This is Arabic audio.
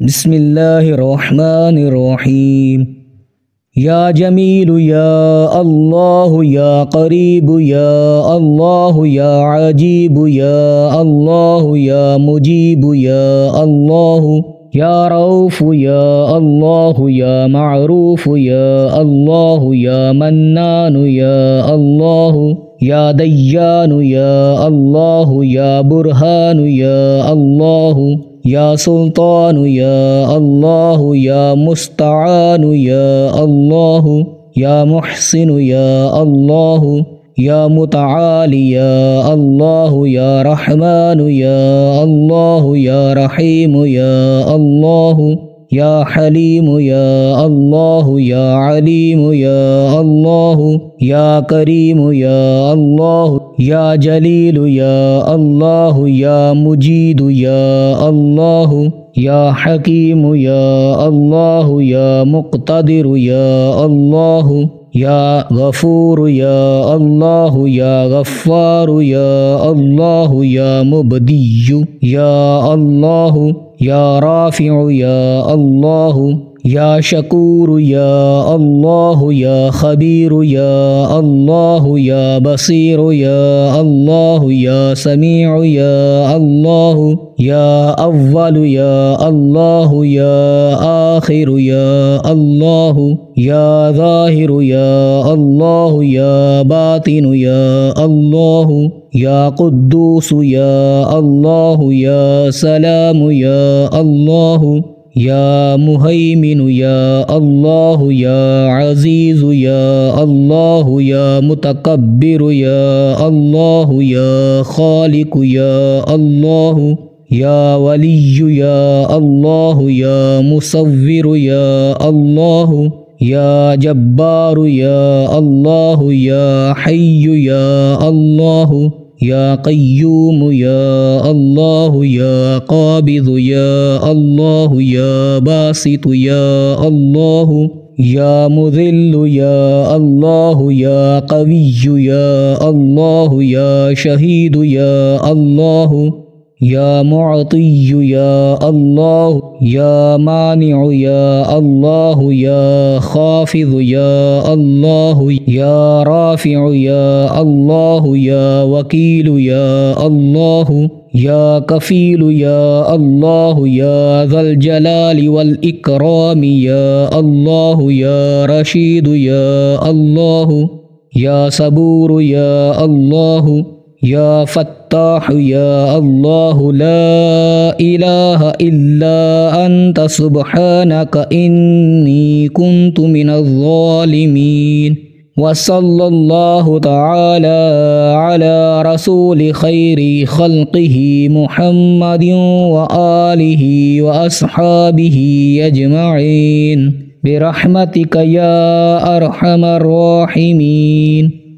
بسم الله الرحمن الرحيم يا جميل يا الله يا قريب يا الله يا عجيب يا الله يا مجيب يا الله يا روف يا الله يا معروف يا الله يا منان يا الله يا ديان يا الله يا برهان يا الله يا سلطان يا الله يا مستعان يا الله يا محسن يا الله يا متعالي يا الله يا رحمن يا الله يا رحيم يا الله. یا حلیم یا اللہ یا علیم یا اللہ یا کریم یا اللہ یا جلیل یا اللہ یا مجید یا اللہ یا حکیم یا اللہ یا مقتدر یا اللہ یا غفور یا اللہ یا غفار یا اللہ یا مبدی یا اللہ يا رافع يا الله. يا شكور يا الله يا خبير يا الله يا بصير يا الله يا سميع يا الله يا أول يا الله يا آخر يا الله يا ظاهر يا الله يا باطن يا الله يا قدوس يا الله يا سلام يا الله. يا مهيمن يا الله يا عزيز يا الله يا متكبر يا الله يا خالق يا الله يا ولي يا الله يا مصور يا الله يا جبار يا الله يا حي يا الله. يا قيوم يا الله يا قابض يا الله يا باسط يا الله يا مذل يا الله يا قوي يا الله يا شهيد يا الله. يا معطي يا الله يا مانع يا الله يا خافض يا الله يا رافع يا الله يا وكيل يا الله يا كفيل يا الله يا ذا الجلال والإكرام يا الله يا رشيد يا الله يا صبور يا الله. يا فتاح يا الله لا إله إلا أنت سبحانك إني كنت من الظالمين. وصلى الله تعالى على رسول خير خلقه محمد وآله وأصحابه أجمعين. برحمتك يا أرحم الراحمين.